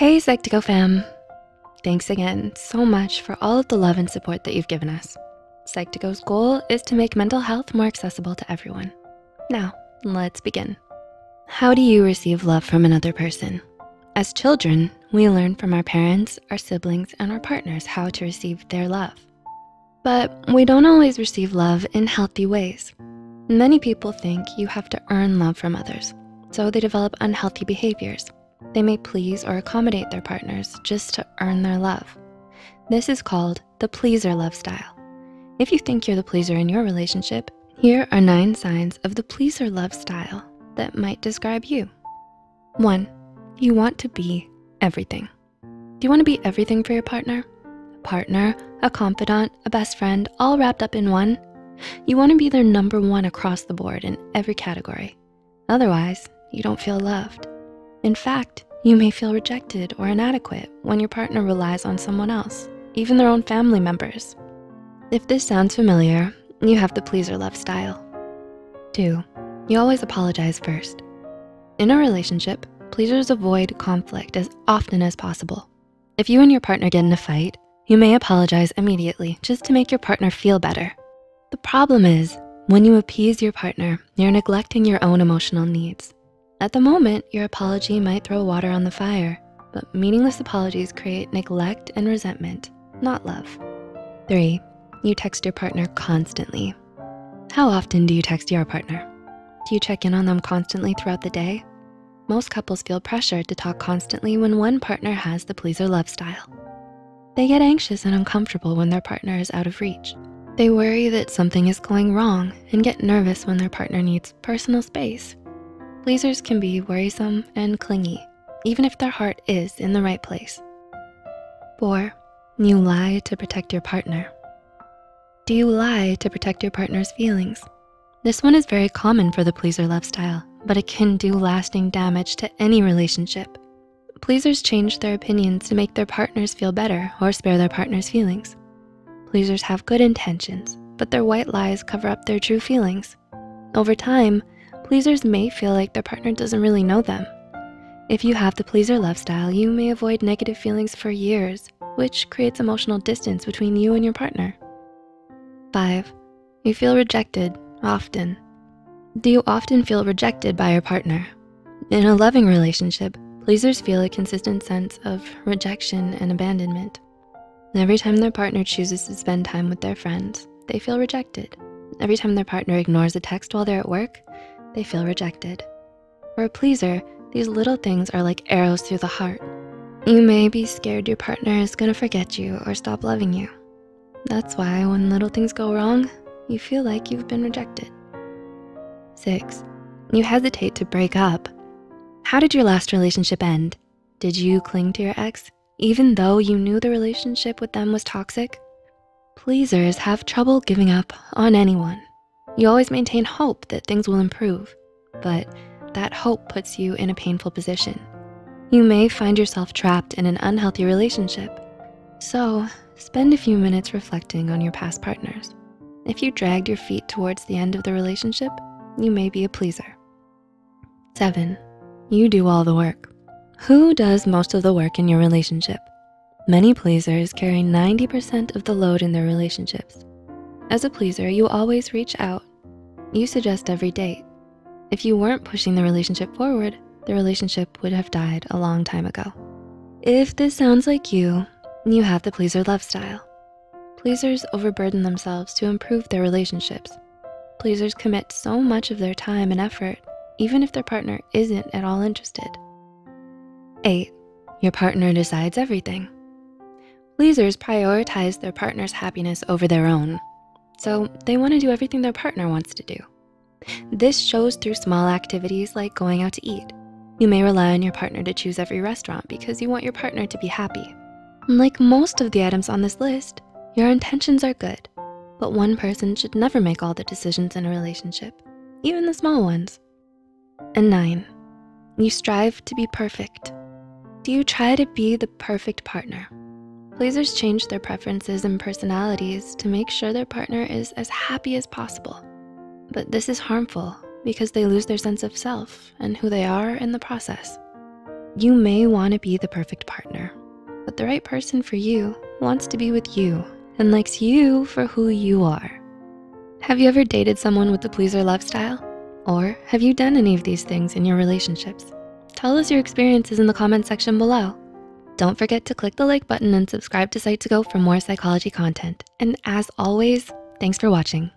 Hey, Psych2Go fam. Thanks again so much for all of the love and support that you've given us. Psych2Go's goal is to make mental health more accessible to everyone. Now, let's begin. How do you receive love from another person? As children, we learn from our parents, our siblings, and our partners how to receive their love. But we don't always receive love in healthy ways. Many people think you have to earn love from others, so they develop unhealthy behaviors. They may please or accommodate their partners just to earn their love. This is called the pleaser love style. If you think you're the pleaser in your relationship, here are nine signs of the pleaser love style that might describe you. One, you want to be everything. Do you wanna be everything for your partner? A partner, a confidant, a best friend, all wrapped up in one? You wanna be their number one across the board in every category. Otherwise, you don't feel loved. In fact, you may feel rejected or inadequate when your partner relies on someone else, even their own family members. If this sounds familiar, you have the pleaser love style. Two, you always apologize first. In a relationship, pleasers avoid conflict as often as possible. If you and your partner get in a fight, you may apologize immediately just to make your partner feel better. The problem is, when you appease your partner, you're neglecting your own emotional needs. At the moment, your apology might throw water on the fire, but meaningless apologies create neglect and resentment, not love. Three, you text your partner constantly. How often do you text your partner? Do you check in on them constantly throughout the day? Most couples feel pressured to talk constantly when one partner has the pleaser love style. They get anxious and uncomfortable when their partner is out of reach. They worry that something is going wrong and get nervous when their partner needs personal space Pleasers can be worrisome and clingy, even if their heart is in the right place. Four, you lie to protect your partner. Do you lie to protect your partner's feelings? This one is very common for the pleaser love style, but it can do lasting damage to any relationship. Pleasers change their opinions to make their partners feel better or spare their partner's feelings. Pleasers have good intentions, but their white lies cover up their true feelings. Over time, pleasers may feel like their partner doesn't really know them. If you have the pleaser love style, you may avoid negative feelings for years, which creates emotional distance between you and your partner. Five, you feel rejected often. Do you often feel rejected by your partner? In a loving relationship, pleasers feel a consistent sense of rejection and abandonment. Every time their partner chooses to spend time with their friends, they feel rejected. Every time their partner ignores a text while they're at work, they feel rejected. For a pleaser, these little things are like arrows through the heart. You may be scared your partner is gonna forget you or stop loving you. That's why when little things go wrong, you feel like you've been rejected. Six, you hesitate to break up. How did your last relationship end? Did you cling to your ex even though you knew the relationship with them was toxic? Pleasers have trouble giving up on anyone. You always maintain hope that things will improve, but that hope puts you in a painful position. You may find yourself trapped in an unhealthy relationship. So spend a few minutes reflecting on your past partners. If you dragged your feet towards the end of the relationship, you may be a pleaser. Seven, you do all the work. Who does most of the work in your relationship? Many pleasers carry 90% of the load in their relationships. As a pleaser, you always reach out. You suggest every date. If you weren't pushing the relationship forward, the relationship would have died a long time ago. If this sounds like you, you have the pleaser love style. Pleasers overburden themselves to improve their relationships. Pleasers commit so much of their time and effort, even if their partner isn't at all interested. Eight, your partner decides everything. Pleasers prioritize their partner's happiness over their own. So they wanna do everything their partner wants to do. This shows through small activities like going out to eat. You may rely on your partner to choose every restaurant because you want your partner to be happy. Like most of the items on this list, your intentions are good, but one person should never make all the decisions in a relationship, even the small ones. And nine, you strive to be perfect. Do you try to be the perfect partner? Pleasers change their preferences and personalities to make sure their partner is as happy as possible. But this is harmful because they lose their sense of self and who they are in the process. You may wanna be the perfect partner, but the right person for you wants to be with you and likes you for who you are. Have you ever dated someone with the pleaser love style? Or have you done any of these things in your relationships? Tell us your experiences in the comment section below. Don't forget to click the like button and subscribe to Psych2Go for more psychology content. And as always, thanks for watching.